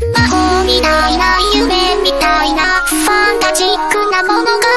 魔法みたいな夢みたいなファンタジックなものが